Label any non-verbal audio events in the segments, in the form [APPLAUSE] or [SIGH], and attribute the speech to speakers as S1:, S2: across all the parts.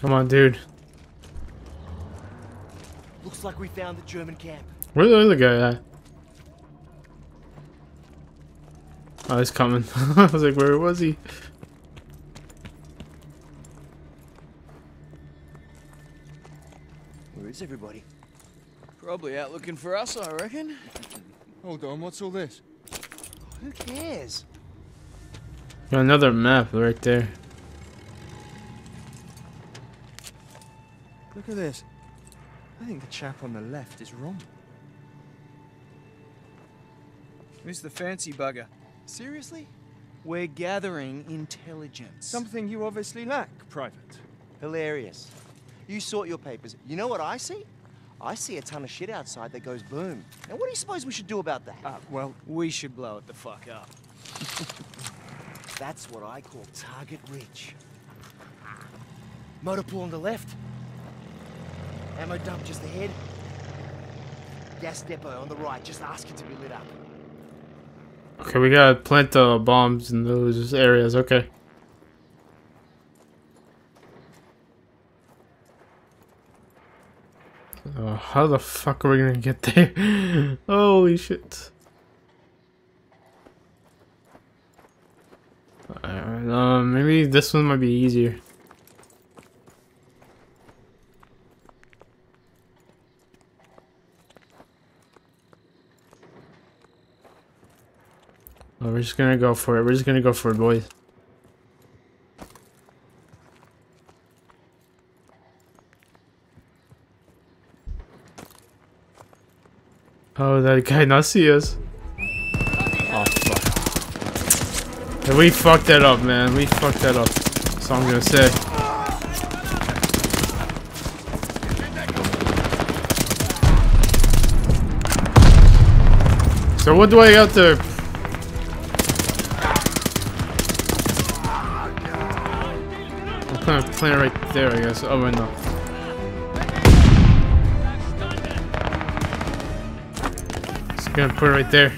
S1: Come on, dude.
S2: Looks like we found the German camp.
S1: Where's the other guy at? Oh, he's coming. [LAUGHS] I was like, where was he?
S2: Where is everybody?
S3: Probably out looking for us, I reckon.
S4: Hold on, what's all this?
S2: Who cares?
S1: Got another map right there.
S4: Look at this. I think the chap on the left is wrong.
S3: Who's the fancy bugger?
S2: Seriously? We're gathering intelligence.
S4: Something you obviously lack, Private.
S2: Hilarious. You sort your papers. You know what I see? I see a ton of shit outside that goes boom. Now, what do you suppose we should do about that?
S4: Ah, well,
S3: We should blow it the fuck up. [LAUGHS]
S2: That's what I call target reach. Motor pool on the left. Ammo dump just ahead. Gas depot on the right. Just ask it to be lit up.
S1: Okay, we gotta plant the bombs in those areas. Okay. Uh, how the fuck are we gonna get there? [LAUGHS] Holy shit. Alright, uh, maybe this one might be easier. We're just gonna go for it. We're just gonna go for it, boys. Oh, that guy not see us. Oh, fuck. We fucked that up, man. We fucked that up. That's all I'm gonna say. So what do I got to I'm playing, playing right there, I guess. Oh, wait, no. Just gonna put it right there.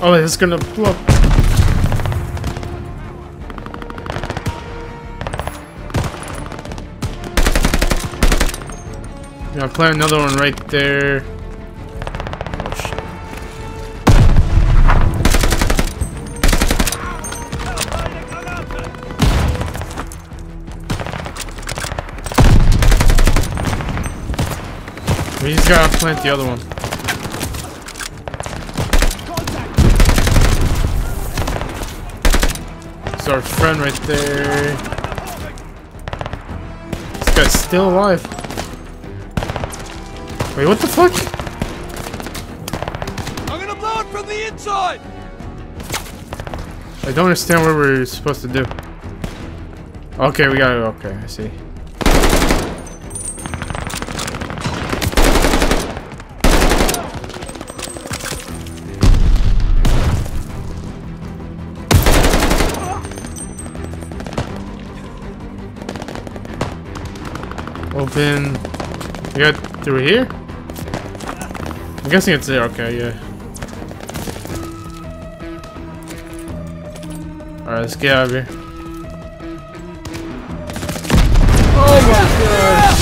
S1: Oh, it's gonna blow. up. Yeah, plant another one right there. We just gotta plant the other one. It's our friend right there. This guy's still alive. Wait, what the fuck?
S3: I'm gonna blow it from the inside!
S1: I don't understand what we're supposed to do. Okay, we gotta. Okay, I see. Open. We got through here? I'm guessing it's there. Okay, yeah. Alright, let's get out of here. Oh my god!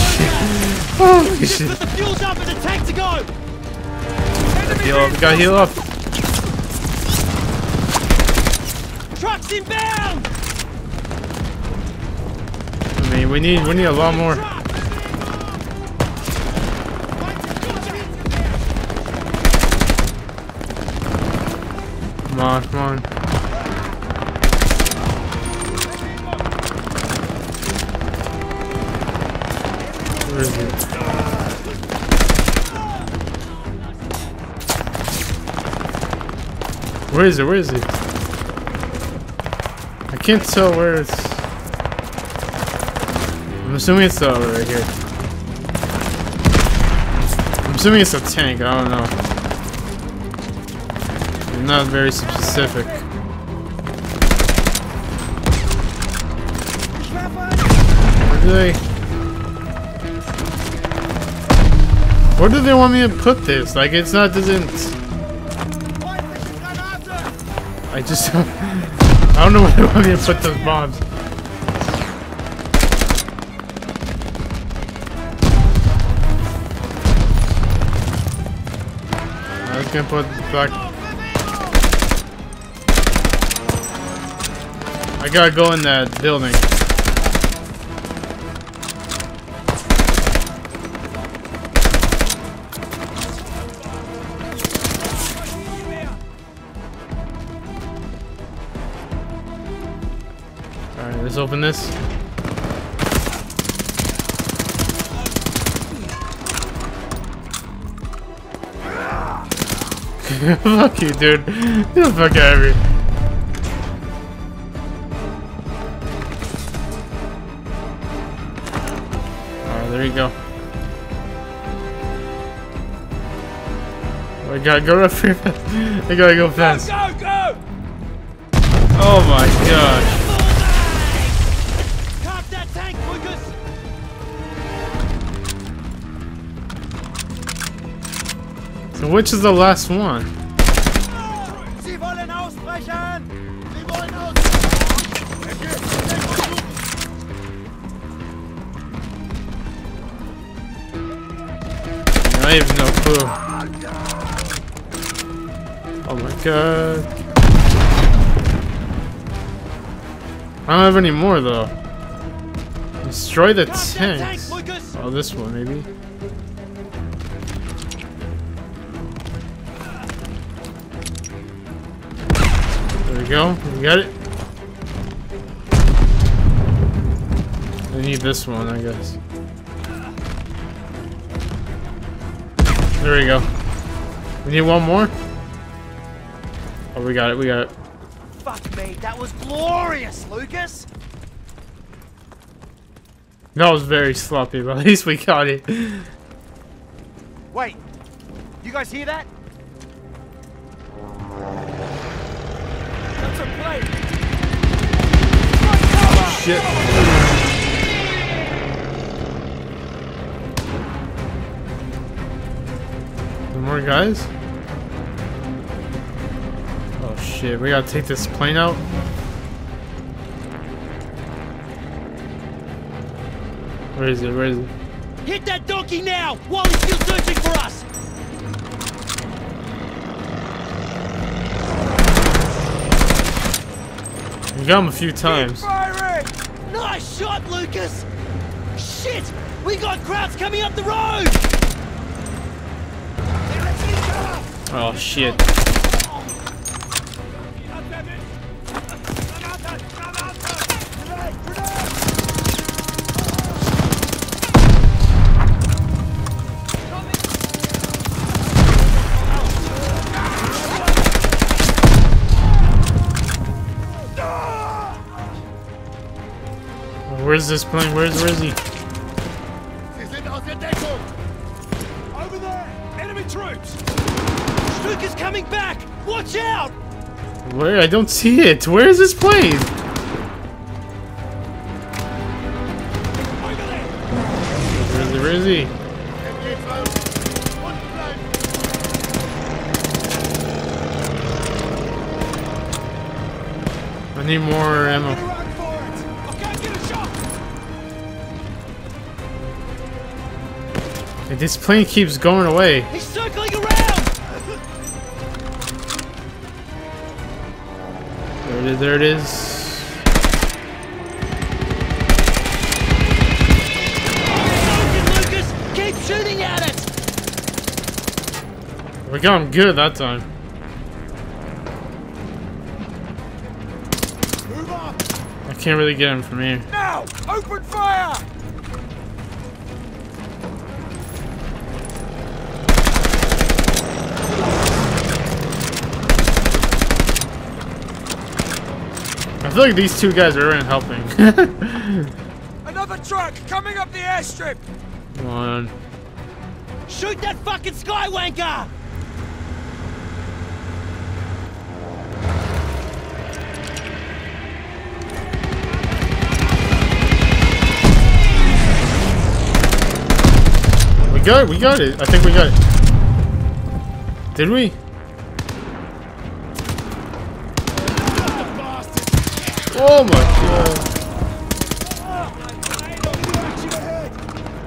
S1: [LAUGHS] Holy shit.
S2: the fuel's up and the tank to go!
S1: Heal up, we gotta heal up.
S2: Trucks inbound!
S1: I mean, we need we need a lot more. Come on, come on. Where is it? Where is it? Where is it? I can't tell where it's. I'm assuming it's uh, right here. I'm assuming it's a tank. I don't know. Not very specific. Where do they? Where do they want me to put this? Like it's not doesn't. I just I don't know where they want me to put those bombs. I was gonna put back. I gotta go in that building. Alright, let's open this. [LAUGHS] fuck you, dude. Get the fuck out of here. You go. I gotta go. I gotta go fast.
S3: Go, go!
S1: Oh my gosh.
S2: Carp that tank, Lucas!
S1: So which is the last one? I have no clue. Oh my god. I don't have any more though. Destroy the tanks.
S2: tank,
S1: Oh, this one maybe. There we go. We got it. I need this one, I guess. There we go. We need one more. Oh, we got it. We got it.
S2: Fuck me, that was glorious, Lucas!
S1: That was very sloppy, but at least we got it.
S2: Wait, you guys hear that? That's a plane!
S1: Oh, shit. More guys? Oh shit, we gotta take this plane out. Where is it? Where is it?
S2: Hit that donkey now, while he's still searching for us!
S1: We got him a few times.
S2: Nice shot, Lucas! Shit! We got crowds coming up the road!
S1: Oh shit. Where's this plane? Where's where is he?
S3: Over there! Enemy troops!
S2: Lucas coming back! Watch out!
S1: Where? I don't see it. Where is this plane? Where is he? Where is he? I need more ammo.
S3: Run for it! I can't get a shot!
S1: Hey, This plane keeps going away.
S2: He's
S1: is. There it is.
S2: Lucas! Keep shooting at it!
S1: We got him good that time. I can't really get him from here.
S3: Now! Open fire!
S1: I feel like these two guys are in helping. [LAUGHS]
S3: Another truck coming up the airstrip!
S1: Come on.
S2: Shoot that fucking skywanker!
S1: We got it. We got it. I think we got it. Did we? Oh my god.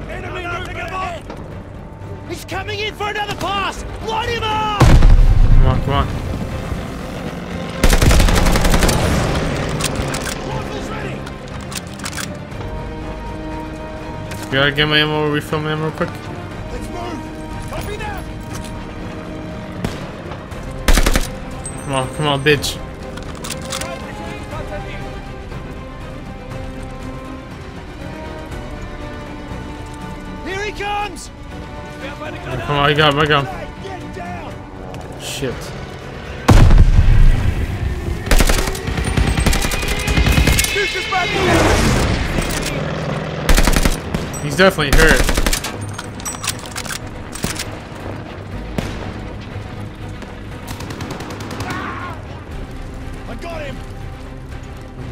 S3: Enemy moving ahead!
S2: He's coming in for another pass! Light him up!
S1: Come on, come on.
S3: Ready!
S1: Gotta get my ammo, refill my ammo quick.
S3: Let's move! Copy that!
S1: Come on, come on, bitch.
S2: He comes!
S1: Come on, I got him, I got him. Shit.
S3: Shoot us back again!
S1: He's definitely hurt.
S3: I got him!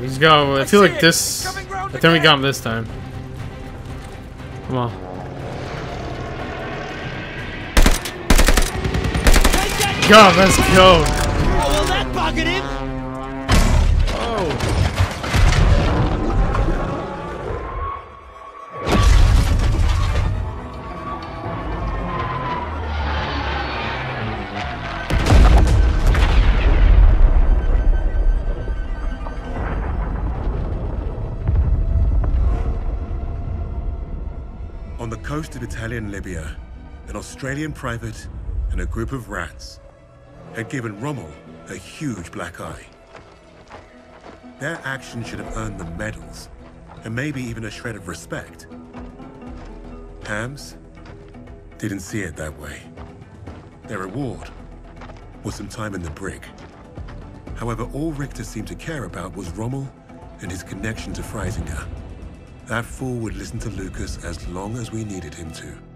S1: He's got. I feel like this. I think we got him this time. Come on. God, let's go.
S2: Oh, well, that buggered him!
S5: On the coast of Italian Libya, an Australian private and a group of rats had given Rommel a huge black eye. Their action should have earned them medals, and maybe even a shred of respect. Hams didn't see it that way. Their reward was some time in the brig. However, all Richter seemed to care about was Rommel and his connection to Freisinger. That fool would listen to Lucas as long as we needed him to.